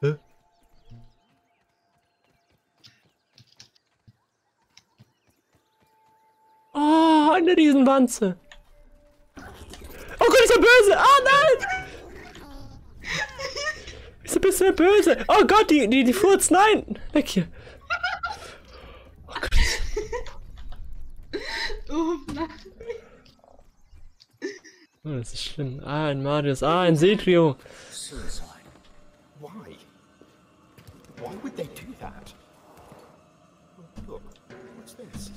Hä? Oh, eine Riesenwanze. Oh Gott, ist er böse! Ah, nein! Wieso bist du böse? Oh Gott, die, die, die Furz, nein! Weg hier. Oh Gott. Oh. Oh, das ist schlimm. Ah, ein Marius. Ah, ein Siltrio. Why? Would they do that? Look, what's this?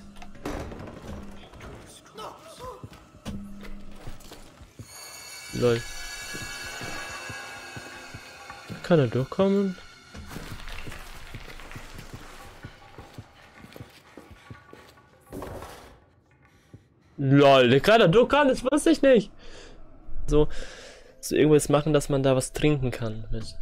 Lol. Kann er durchkommen? Lol, der kann er durchkommen, das wusste ich nicht. So, so irgendwas machen, dass man da was trinken kann mit.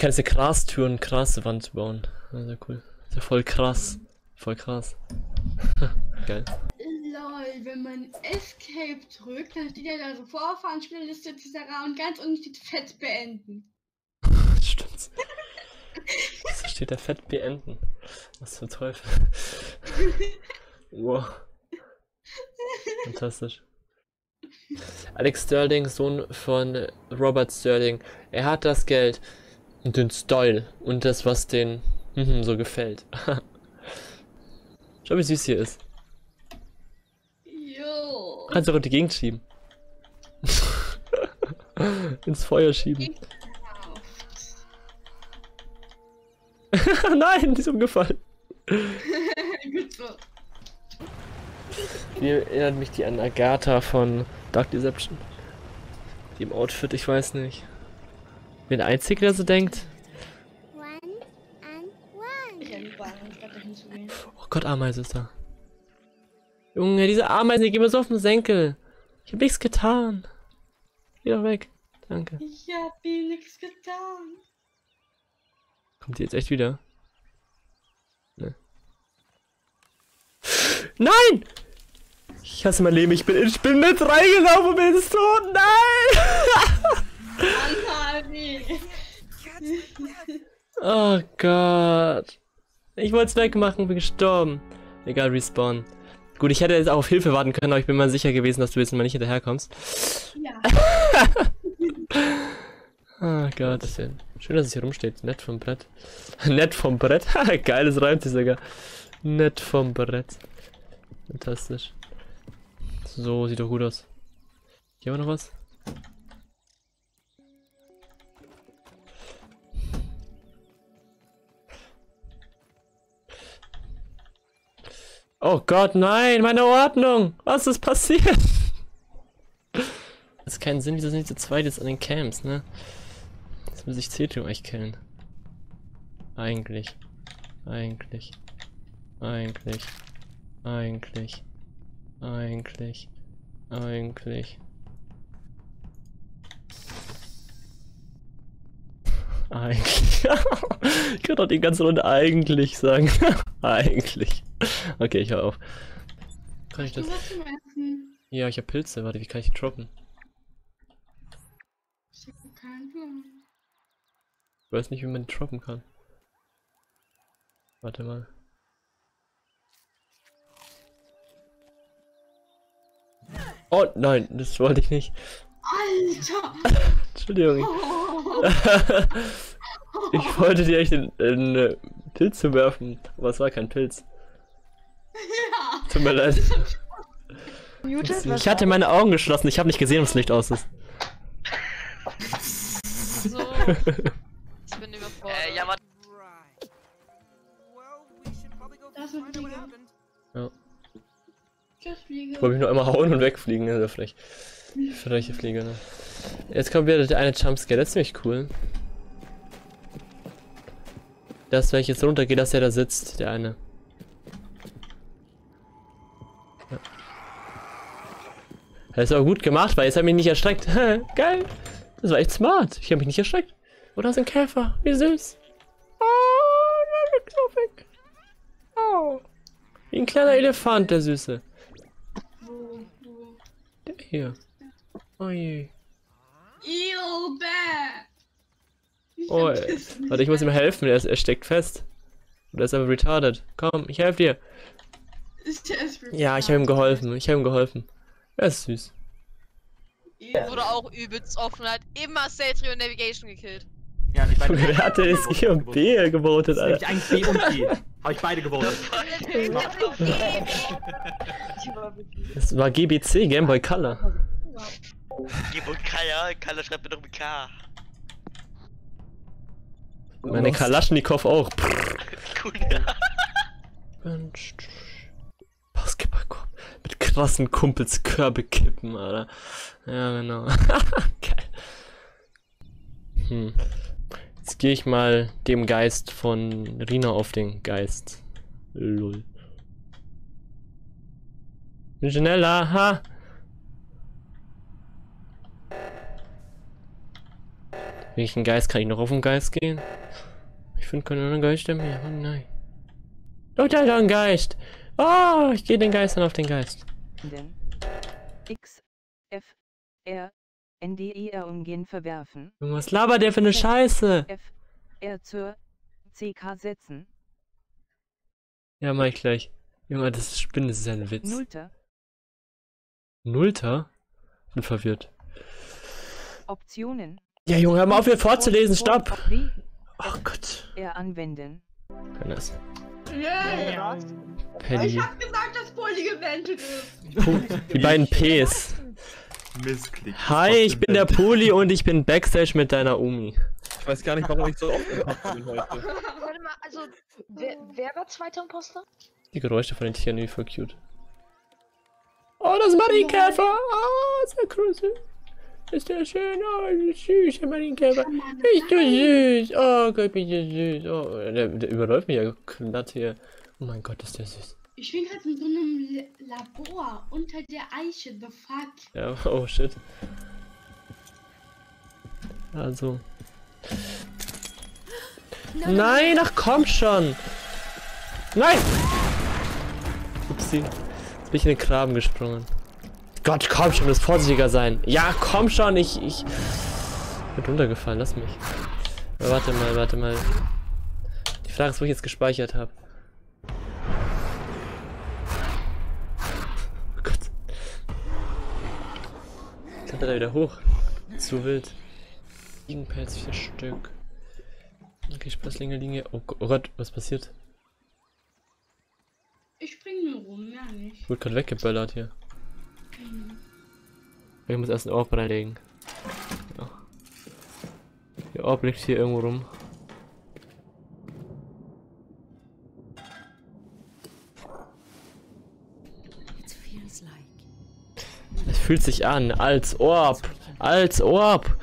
Ich kann jetzt eine Grastür und Graswand bauen. Das ist ja cool. Das ist ja voll krass. Voll krass. Geil. Lol, wenn man Escape drückt, dann steht ja da so Vorfahren, Spielliste etc. und ganz unten steht Fett beenden. Stimmt's. So steht der Fett beenden. Was für Teufel. wow. Fantastisch. Alex Sterling, Sohn von Robert Sterling. Er hat das Geld und den Style und das, was den mhm, so gefällt. Schau, wie süß hier ist. Jo. Kannst du auch in die Gegend schieben. Ins Feuer schieben. Nein, die ist umgefallen. Gut so. Die erinnert mich die an Agatha von Dark Deception. Die im Outfit, ich weiß nicht. Bin der Einzige, der so denkt. Oh Gott, Ameise ist da. Junge, diese Ameisen, die gehen mir so auf den Senkel. Ich hab nichts getan. Geh doch weg. Danke. Ich hab ihm nichts getan. Kommt die jetzt echt wieder? Ne. Nein! Ich hasse mein Leben, ich bin, ich bin mit reingelaufen und bin jetzt tot. Nein! Oh Gott. Ich wollte es wegmachen, bin gestorben. Egal, respawn. Gut, ich hätte jetzt auch auf Hilfe warten können, aber ich bin mal sicher gewesen, dass du jetzt mal nicht hinterherkommst. Ja. Ah Gott, das ist ja schön, dass es hier rumsteht. Nett vom Brett. Nett vom Brett. Geil, das reimt sich sogar. Nett vom Brett. Fantastisch. So, sieht doch gut aus. Hier haben wir noch was? Oh Gott, nein, meine Ordnung! Was ist passiert? Das ist keinen Sinn, wieso sind die zu zweit jetzt an den Camps, ne? Jetzt muss ich Cetrio euch killen. Eigentlich. Eigentlich. Eigentlich. Eigentlich. Eigentlich. Eigentlich. Eigentlich. ich kann doch die ganze Runde eigentlich sagen. eigentlich. Okay, ich hör auf. Kann ich das? Ja, ich hab Pilze. Warte, wie kann ich die droppen? Ich hab keinen Plan. Ich weiß nicht, wie man die droppen kann. Warte mal. Oh nein, das wollte ich nicht. Alter! Entschuldigung. Oh. Ich wollte dir echt in, in äh, Pilz zu werfen, aber es war kein Pilz. Tut mir leid. Ich hatte meine Augen geschlossen, ich habe nicht gesehen, ob das Licht aus ist. So. Ich bin überfordert. Äh, ja, warte. Das wird happened. Ja. Fliege. Ich wollte mich nur einmal hauen und wegfliegen, ne? Vielleicht. Freche Fliege, ne? Jetzt kommt wieder der eine Jumpscare, das ist ziemlich cool. Das, wenn ich jetzt runtergehe, dass der da sitzt, der eine. Das ist aber gut gemacht, weil jetzt hat mich nicht erschreckt. Geil. Das war echt smart. Ich habe mich nicht erschreckt. Oh, da ist ein Käfer. Wie süß. Oh, der knuffig. Oh. Wie ein kleiner Elefant, der Süße. Der hier. Oh je. Ew. Oh, ey. nicht Warte, ich muss ihm helfen, er, ist, er steckt fest. Oder ist aber retarded. Komm, ich helfe dir. Ja, ich habe ihm geholfen. Ich habe ihm geholfen. Er ist süß. Ja. Wurde auch übelst offen, hat immer und Navigation gekillt. Ja, die beiden. Wer hat denn SG und B ist Alter? eigentlich B und G. Habe ich beide gewotet. Das war GBC, Game Boy Color. Gib und Kaya, Kaya schreibt mir doch mit K. Meine Kalaschnikow auch. Cool. Basketballkorb. Mit krassen Kumpels Körbe kippen, Alter. Ja, genau. Geil. Hm. Jetzt gehe ich mal dem Geist von Rina auf den Geist. Lull. Schneller, ha! Welchen Geist kann ich noch auf den Geist gehen? Ich finde keine anderen Geister mehr. Oh nein. Oh, da ist ein Geist. Oh, ich gehe den Geistern auf den Geist. Denn X, F, R, N, D, E, R umgehen verwerfen, Junge, Was labert der für eine Scheiße? F, R zur C, K setzen, Ja, mach ich gleich. Junge, das ist Spinne, das ist ja ein Witz. Nullter, Nullter? Bin verwirrt. Optionen. Ja, Junge, hör mal auf, hier vorzulesen, stopp! W, Oh Gott. R anwenden. Kann das. Yeah. Penny. Polly gewendet ist. Die beiden Ps. Missklick. Hi, ich bin der Poli und ich bin Backstage mit deiner Umi. Ich weiß gar nicht, warum ich so oft bin heute. Warte mal, also, wer, wer war zweiter Imposter? Die Geräusche von den Tieren, die voll cute. Oh, das ist Marienkäfer! Oh, ist der grüße. Ist der schön? Oh, ist süß, der Marienkäfer. Ist du süß? Oh Gott, bin ich süß. Oh, der, der überläuft mich ja glatt hier. Oh mein Gott, ist der süß. Ich bin gerade in so einem Labor unter der Eiche, the fuck. Ja, oh shit. Also. Nein, ach komm schon! Nein! Upsi. Jetzt bin ich in den Graben gesprungen. Gott, komm schon, du musst vorsichtiger sein. Ja, komm schon, ich. ich bin runtergefallen, lass mich. Aber warte mal, warte mal. Die Frage ist, wo ich jetzt gespeichert habe. Er wieder hoch. Zu wild. Fliegenpelz, vier Stück. Okay, Sprosslinge liegen. Oh, oh Gott, was passiert? Ich spring nur rum, mehr nicht. Ich wurde gerade weggeböllert hier. Ich muss erst ein Orb reinlegen. Ja. Der Orb liegt hier irgendwo rum. Fühlt sich an, als Orb. Als Orb.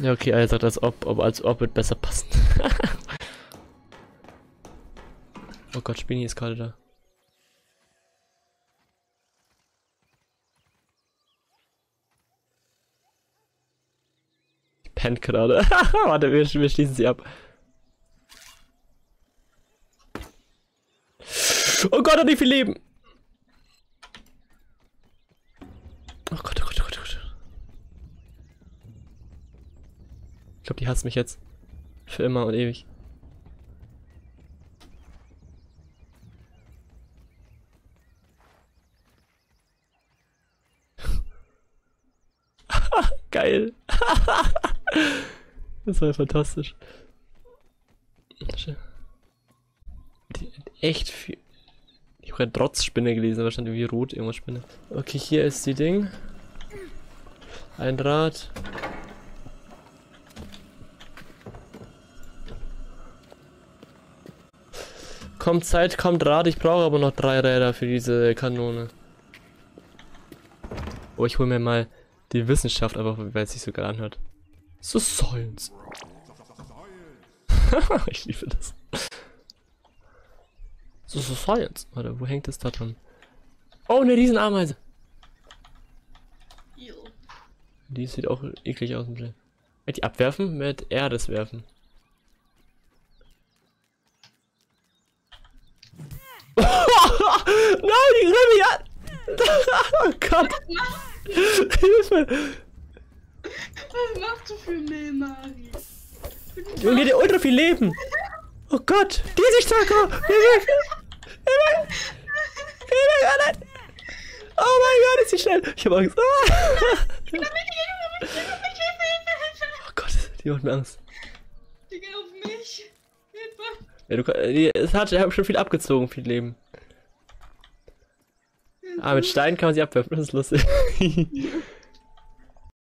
Ja, okay, er sagt als aber als Orb wird besser passen. oh Gott, Spini ist gerade da. Die pennt gerade. Warte, wir, wir schließen sie ab. Oh Gott, hat die viel Leben. Oh Gott, oh Gott, oh Gott, oh Gott. Ich glaube, die hasst mich jetzt. Für immer und ewig. Geil. das war fantastisch. Die echt viel. Ich habe gerade Trotzspinne gelesen, wahrscheinlich wie rot irgendwas Spinne. Okay, hier ist die Ding. Ein Draht. Kommt Zeit, kommt Draht. Ich brauche aber noch drei Räder für diese Kanone. Oh, ich hol mir mal die Wissenschaft einfach, weil es sich so geil anhört. So Science. ich liebe das. So, so Science. Warte, wo hängt es da dran? Oh, eine Riesenameise. Die sieht auch eklig aus. Mit die abwerfen? Mit Erdes werfen. Nein, die mich an! oh Gott! Hilfe! Was machst du für Müll, Mari? Junge, hat ultra viel Leben. Oh Gott, die ist nicht Taco. Geh weg. Geh weg. Geh weg, oh nein. Oh mein Gott, ist sie schnell. Ich hab Angst. Ah. Oh Gott, die macht mir Angst. Die gehen auf mich. Hilfe. Ja, du, es hat ich schon viel abgezogen, viel Leben. Ah, mit Steinen kann man sie abwerfen, das ist lustig.